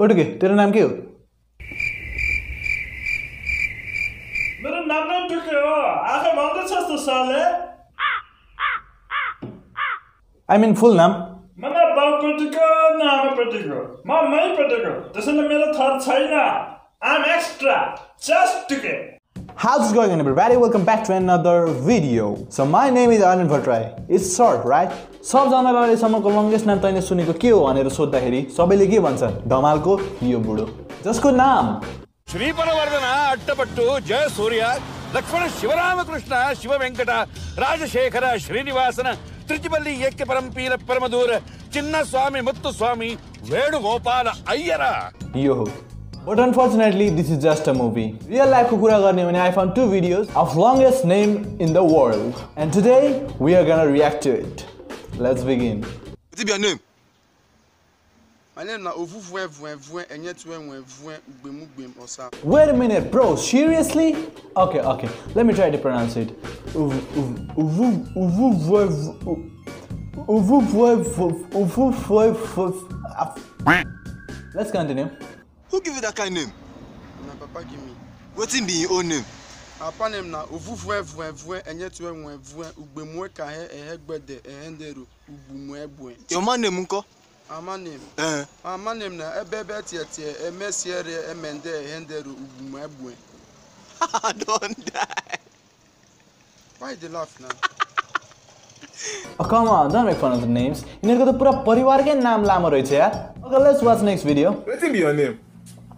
ओटके तेरो नाम के हो? मेरो नाम नै टुके हो आफै भन्दैछस् त साले। आई मिन फुल नाम। मलाई बाउपट्टिको न आमापट्टिको म मैपट्टिको त्यसैले मेरो थर छैन आम एक्स्ट्रा जस्ट टुके How's it going everybody? Welcome back to another video. So my name is Anand Bhatrai. It's short, right? सबजनालाई अहिलेसम्मको लङ्गेस्ट नाम तैँले सुनेको के हो भनेर सोद्धाखेरि सबैले के भन्छन् धमालको यो बुढो जसको नाम श्री परवर्धन अट्टपट्टु जय सूर्य लक्ष्मण शिवरामकृष्ण शिववेङ्कट राजशेखर श्रीनिवासन திருச்சிபள்ளி ஏக்க பரம்பீர பரமதூர் சின்ன சுவாமி முத்து சுவாமி வேணுகோபால ஐயரா யோஹோ But unfortunately, this is just a movie. Real life Kukura Garne when I found two videos of longest name in the world. And today, we are gonna react to it. Let's begin. What's your name? Wait a minute, bro, seriously? Okay, okay, let me try to pronounce it. Let's continue. Who give you that kind name? Na papa give me. Wetin be your own name? Papa name na Ovuvue Vue Vue Enyetue Nwe Vue Ugbemu Kahe Ehe Gbede Ehe Nderu Ugbumu Ebue. Your man name nko? Mama name. Eh. Mama name na Ebebe Tietie Emesiere Emende Ehe Nderu Ugbumu Ebue. I don't die. Why you dey laugh now? Oh, come on, don't make fun of the names. यिनीहरूको त पुरा परिवारकै नाम लामो रहेछ यार Okay, let's watch next video. Wetin be your name?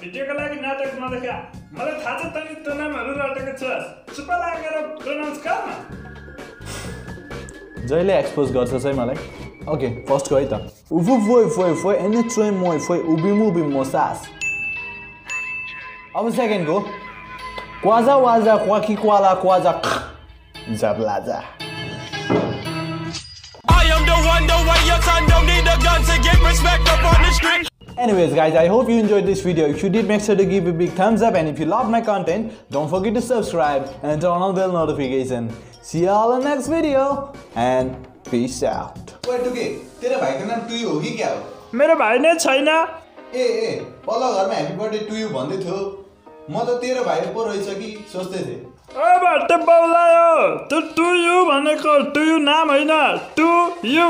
भिडियोको लागि नाटक नदेखा मलाई थाहा छ तैँले त्यो नामहरू रटेको छस् चुप्पा लागेर प्रोनाउन्स गर्न जहिले एक्सपोज गर्छस् है मलाई ओके फर्स्टको है त उफु फोइ फोइ फोइ एने चोइ मोइ फोइ उबि मुबि मोसास अब सेकेन्डको क्वाजा वाजा क्वाकी क्वाला क्वाजा जबलाजा I am the one, the way your son don't need a gun to get Anyways, guys, I hope you enjoyed this video. If you did, make sure to give a big thumbs up. And if you love my content, don't forget to subscribe and turn on bell notification. See y'all in the next video. And peace out. ओए टुके तेरो भाइको नाम टुयु हो कि क्या हो मेरो भाइ नै छैन ए ए पल्लो घरमा ह्याप्पी बर्थडे टुयु भन्दै थियो म त तेरो भाइ पो रहेछ कि सोच्दै थिएँ ओ भट्टे बाउलायो त्यो टु यु भनेको टु यु नाम होइन टु यु